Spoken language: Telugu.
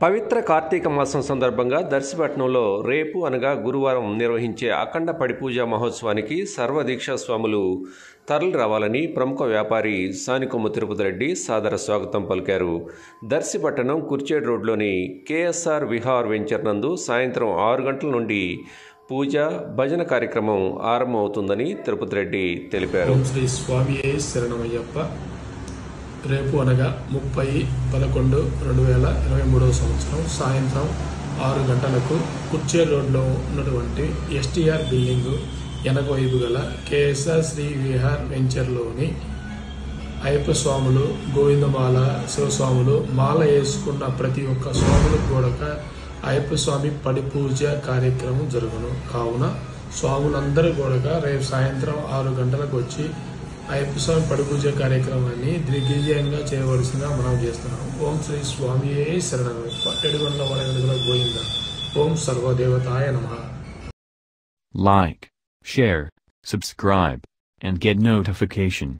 పవిత్ర కార్తీక మాసం సందర్భంగా దర్శిపట్నంలో రేపు అనగా గురువారం నిర్వహించే అఖండ పడిపూజ మహోత్సవానికి సర్వదీక్షా స్వాములు తరలి రావాలని ప్రముఖ వ్యాపారి సానికొమ్మ తిరుపతి రెడ్డి సాదర స్వాగతం పలికారు. దర్శిపట్టణం కుర్చేడ్ రోడ్లోని కేఎస్ఆర్ విహార్ వెంచర్ నందు సాయంత్రం ఆరు గంటల నుండి పూజ భజన కార్యక్రమం ఆరంభమవుతుందని తిరుపతి రెడ్డి తెలిపారు. శ్రీ స్వామి శరణమయ్యప్ప. రేపు అనగా ముప్పై పదకొండు రెండు వేల ఇరవై మూడవ సంవత్సరం సాయంత్రం ఆరు గంటలకు కుర్చే రోడ్లో ఉన్నటువంటి ఎస్టీఆర్ బిల్డింగ్ ఎనగవైపు గల కేఎస్ఆర్ శ్రీ విహార్ వెంచర్లోని అయ్యప్ప స్వాములు గోవిందమాల శివస్వాములు మాల వేసుకున్న ప్రతి ఒక్క స్వాములు కూడా అయ్యప్ప స్వామి పడి పూజ కార్యక్రమం జరుగును. కావున స్వాములందరూ కూడా రేపు సాయంత్రం ఆరు గంటలకు వచ్చి అయ్యప్ప స్వామి పడిపూజ కార్యక్రమాన్ని దిగ్విజయంగా చేయవలసిందిగా మనం చేస్తున్నాం. ఓం శ్రీ స్వామి శరణమయ్యప్ప ఎడుగొండ వడగడుగుల గోవింద. ఓం సర్వదేవతాయ నమః. Like share subscribe and get notification.